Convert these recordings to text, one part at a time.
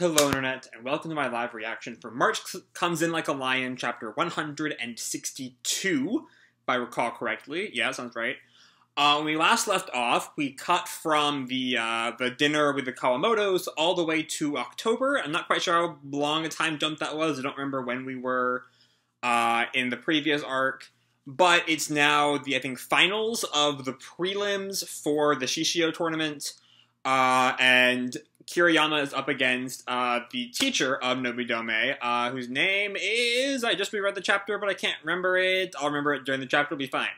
Hello, Internet, and welcome to my live reaction for March Comes In Like a Lion, chapter 162, if I recall correctly. Yeah, sounds right. Uh, when we last left off, we cut from the uh, the dinner with the Kawamotos all the way to October. I'm not quite sure how long a time jump that was. I don't remember when we were uh, in the previous arc. But it's now the, I think, finals of the prelims for the Shishio tournament. Uh, and Kiriyama is up against uh, the teacher of Nobidome, uh, whose name is I just reread the chapter, but I can't remember it. I'll remember it during the chapter. It'll be fine.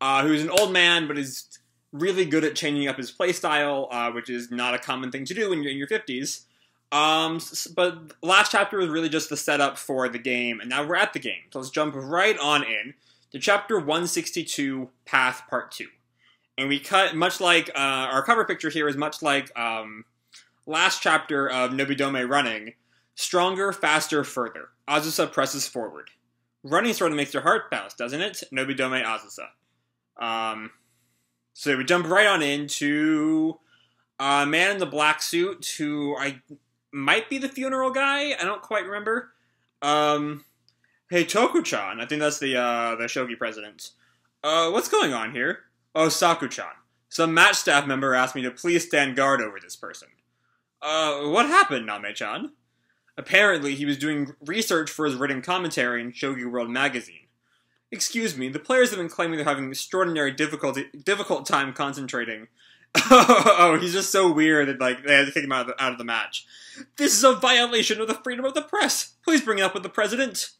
Uh, who's an old man, but is really good at changing up his playstyle, uh, which is not a common thing to do when you're in your fifties. Um, but last chapter was really just the setup for the game, and now we're at the game. So let's jump right on in to chapter 162, Path Part Two, and we cut much like uh, our cover picture here is much like um, last chapter of Nobidome running, stronger, faster, further. Azusa presses forward. Running sort of makes your heart bounce, doesn't it? Nobidome Azusa. Um, so we jump right on into a man in the black suit who I might be the funeral guy. I don't quite remember. Um, hey Toku-chan, I think that's the uh, the shogi president. Uh, what's going on here? Oh, Saku-chan. Some match staff member asked me to please stand guard over this person. Uh, what happened, Name-chan? Apparently, he was doing research for his written commentary in Shogi World magazine. Excuse me, the players have been claiming they're having extraordinary difficulty, difficult time concentrating. oh, he's just so weird that like they had to kick him out of, the, out of the match. This is a violation of the freedom of the press. Please bring it up with the president.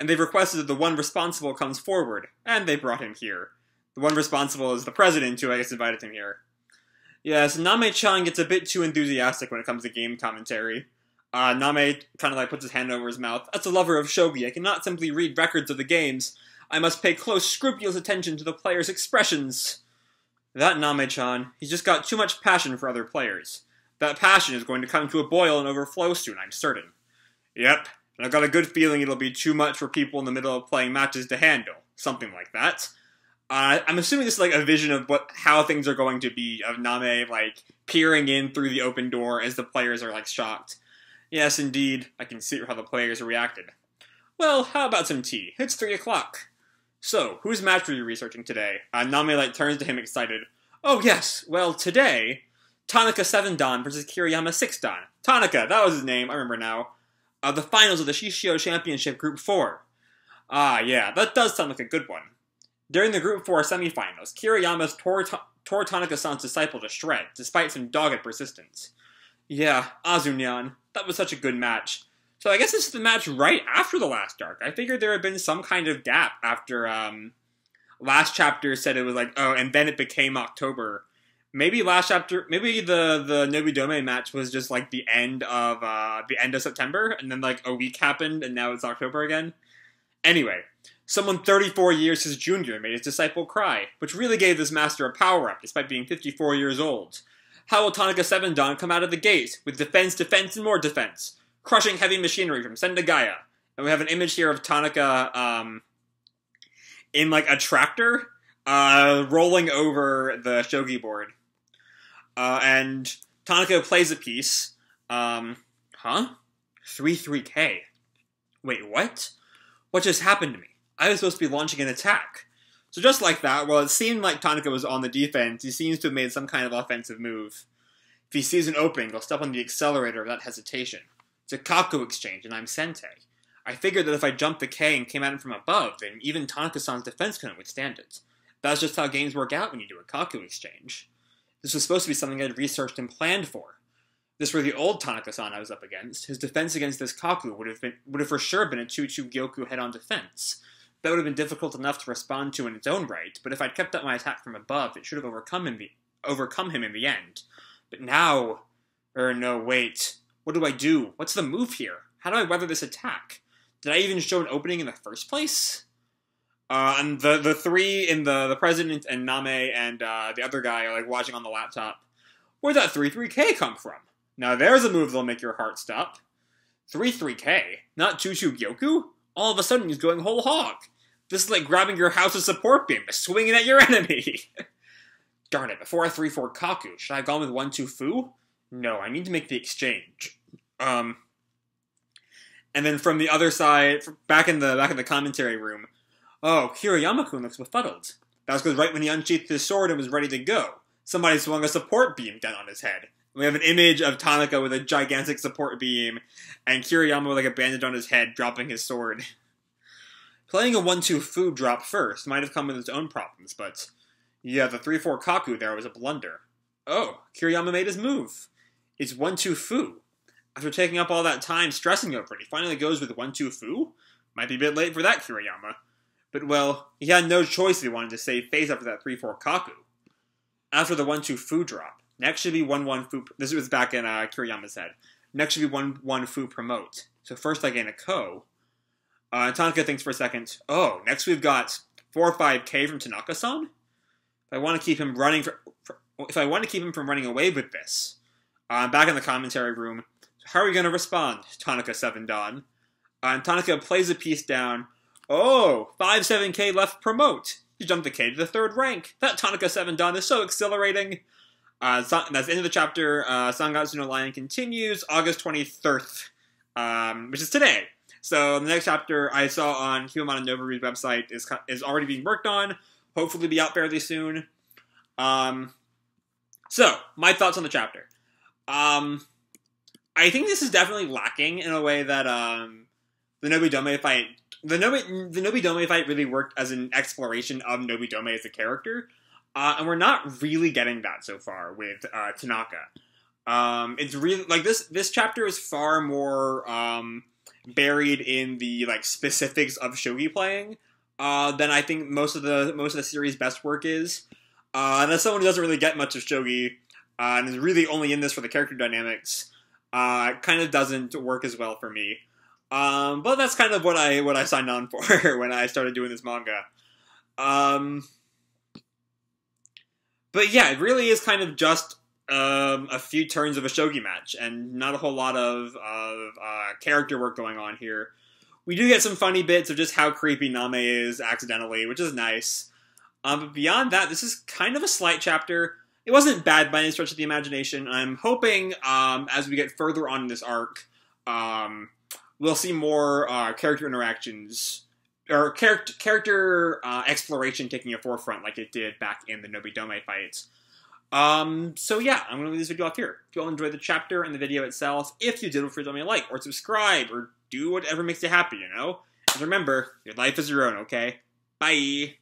And they've requested that the one responsible comes forward, and they brought him here. The one responsible is the president, who I guess invited him here. Yes, Name-chan gets a bit too enthusiastic when it comes to game commentary. Uh, Name kind of like puts his hand over his mouth. As a lover of shogi, I cannot simply read records of the games. I must pay close, scrupulous attention to the players' expressions. That Name-chan, he's just got too much passion for other players. That passion is going to come to a boil and overflow soon, I'm certain. Yep, and I've got a good feeling it'll be too much for people in the middle of playing matches to handle. Something like that. Uh, I'm assuming this is like a vision of what how things are going to be of Name like peering in through the open door as the players are like shocked. Yes, indeed, I can see how the players reacted. Well, how about some tea? It's three o'clock. So, whose match were you researching today? Uh, Name like turns to him excited. Oh yes, well today, Tanaka Seven Dan versus Kiriyama Six Dan. Tanaka, that was his name. I remember now. Uh, the finals of the Shishio Championship Group Four. Ah, yeah, that does sound like a good one. During the Group 4 semifinals, Kiriyama's tore Tanaka-san's disciple to shred, despite some dogged persistence. Yeah, Azunyan, that was such a good match. So I guess this is the match right after the last arc. I figured there had been some kind of gap after um, last chapter said it was like, oh, and then it became October. Maybe last chapter, maybe the the Nobidome match was just like the end of uh, the end of September, and then like a week happened, and now it's October again. Anyway, Someone 34 years his junior made his disciple cry, which really gave this master a power-up despite being 54 years old. How will Tanaka 7 Dan come out of the gate? With defense, defense, and more defense. Crushing heavy machinery from Sendagaya. And we have an image here of Tanaka um, in like a tractor uh, rolling over the shogi board. Uh, and Tanaka plays a piece. Um, huh? 3-3K. Wait, what? What just happened to me? I was supposed to be launching an attack. So just like that, while it seemed like Tanaka was on the defense, he seems to have made some kind of offensive move. If he sees an opening, he'll step on the accelerator without hesitation. It's a Kaku exchange, and I'm Sentei. I figured that if I jumped the K and came at him from above, then even Tanaka-san's defense couldn't withstand it. That's just how games work out when you do a Kaku exchange. This was supposed to be something I'd researched and planned for. This were the old Tanaka-san I was up against, his defense against this Kaku would have been would have for sure been a 2-2 Gyoku head-on defense. That would have been difficult enough to respond to in its own right, but if I'd kept up my attack from above, it should have overcome him, overcome him in the end. But now... Er, no, wait. What do I do? What's the move here? How do I weather this attack? Did I even show an opening in the first place? Uh, and the the three in the the president and Name and uh, the other guy are like watching on the laptop. Where'd that three three K come from? Now there's a move that'll make your heart stop. Three three K, not two two Gyoku all of a sudden he's going whole hog. This is like grabbing your house's support beam, swinging at your enemy. Darn it, before I 3-4 Kaku, should I have gone with 1-2 Fu? No, I need to make the exchange. Um, and then from the other side, back in the back in the commentary room, oh, Kiriyama-kun looks befuddled. That was because right when he unsheathed his sword and was ready to go, somebody swung a support beam down on his head. We have an image of Tanaka with a gigantic support beam, and Kiriyama with like a bandage on his head, dropping his sword. Playing a 1-2 Fu drop first might have come with its own problems, but yeah, the 3-4 Kaku there was a blunder. Oh, Kiriyama made his move. It's 1-2 Fu. After taking up all that time stressing over it, he finally goes with 1-2 Fu? Might be a bit late for that, Kiriyama. But, well, he had no choice if he wanted to save face after that 3-4 Kaku. After the 1-2 Fu drop, next should be 1-1 Fu... This was back in uh, Kiriyama's head. Next should be 1-1 Fu promote. So first I gain a Ko, uh, Tanaka thinks for a second. Oh, next we've got four five K from Tanaka-san. If I want to keep him running for, for, if I want to keep him from running away with this, uh, back in the commentary room. How are we going to respond? Tanaka seven Dan. Uh, Tanaka plays a piece down. Oh, five seven K left promote. He jumped the K to the third rank. That Tanaka seven Dan is so exhilarating. Uh, that's the end of the chapter. Uh, Sangatsu no Lion continues August 23rd, um, which is today. So the next chapter I saw on Human Noburu's website is is already being worked on. Hopefully, be out fairly soon. Um, so my thoughts on the chapter. Um, I think this is definitely lacking in a way that um, the Nobidome fight. The Nobi the Nobidome fight really worked as an exploration of Nobidome as a character, uh, and we're not really getting that so far with uh, Tanaka. Um, it's really like this. This chapter is far more um, buried in the like specifics of shogi playing uh, than I think most of the most of the series' best work is. Uh, and as someone who doesn't really get much of shogi uh, and is really only in this for the character dynamics, uh, kind of doesn't work as well for me. Um, but that's kind of what I what I signed on for when I started doing this manga. Um, but yeah, it really is kind of just um, a few turns of a shogi match and not a whole lot of, of uh, character work going on here. We do get some funny bits of just how creepy Name is accidentally, which is nice. Um, but beyond that, this is kind of a slight chapter. It wasn't bad by any stretch of the imagination. I'm hoping um, as we get further on in this arc, um, we'll see more uh, character interactions or character character uh, exploration taking a forefront like it did back in the Nobidome fights. Um, so yeah, I'm to leave this video off here. If you all enjoyed the chapter and the video itself, if you did, feel free to me a like or subscribe or do whatever makes you happy, you know? And remember, your life is your own, okay? Bye!